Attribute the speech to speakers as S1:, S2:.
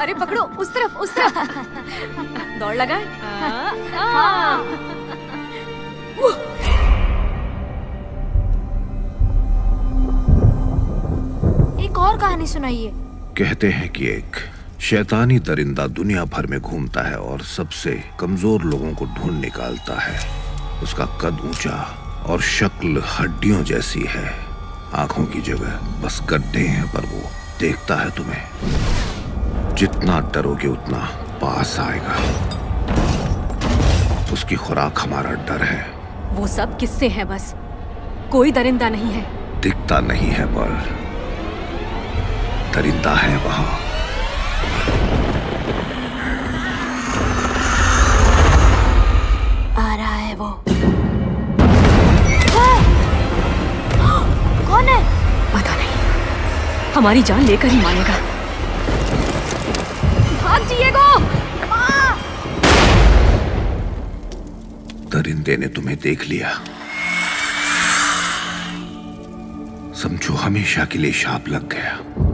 S1: अरे, पकड़ो, उस तरफ़ उस तरफ़। दौड़ लगाए। हाँ।
S2: एक और कहानी सुनाइए।
S3: कहते हैं कि एक शैतानी दरिंदा दुनिया भर में घूमता है और सबसे कमज़ोर लोगों को ढूंढ निकालता है। उसका कद ऊँचा और शक्ल हड्डियों जैसी है। आँखों की जगह बस गड्ढे हैं, पर वो देखता है तुम्हें। जितना डरोगे उतना पास आएगा। उसकी खुराक हमारा डर है।
S1: वो सब किससे है बस? कोई दरिंदा नहीं है।
S3: दिखता नहीं है पर दरिंदा है वहाँ।
S2: आ रहा है वो।
S1: हमारी जान लेकर ही मानेगा भाग जिएगो!
S3: दरिंदे ने तुम्हें देख लिया। समझो, हमेशा के लिए शाप लग गया।